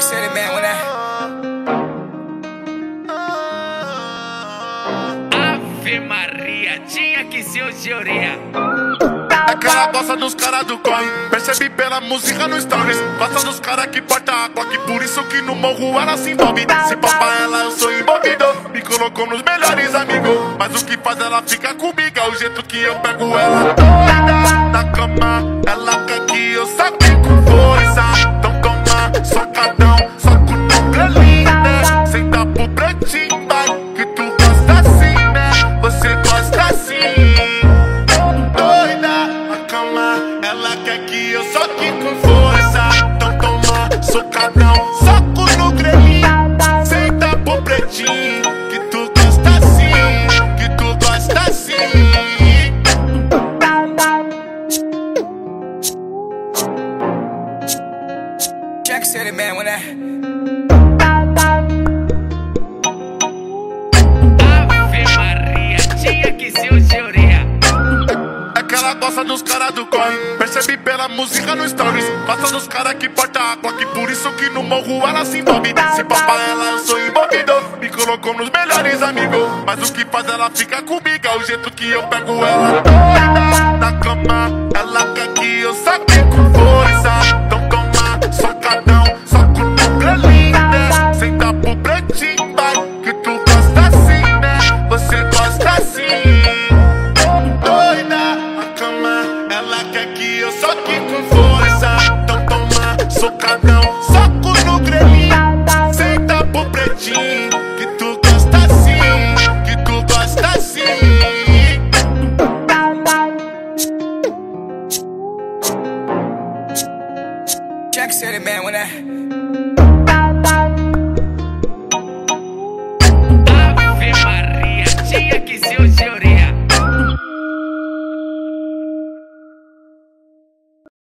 Jack City, when that. Ave Maria, tinha que ser o Georia. É que ela gosta dos caras do corre. Percebi pela música no stories. Gosta dos caras que porta água Que por isso que no morro ela se envolve. Se papa ela eu sou envolvido. Me colocou nos melhores amigos. Mas o que faz ela fica comigo É o jeito que eu pego ela Ela quer que eu com força. Então toma socadão, soco no grelhinho. Senta pro pretinho, que tu gosta assim, que tu gosta assim. Jack City, man, when that. Gosta dos caras do corre. Percebi pela música no stories. Gosta dos caras que porta água. Que por isso que no morro ela se envolve. Se papa ela, eu sou envolvido. Me colocou nos melhores amigos. Mas o que faz ela fica comigo. É o jeito que eu pego ela doida na cama. Ela quer que eu saque com força. Então toma socadão. Soco no linda. Senta pro pretinho, vai. Que tu força. Então toma socadão, soco no grelhinho. Senta pro pretinho, que tu gosta assim, que tu gosta assim. Jack City, when that.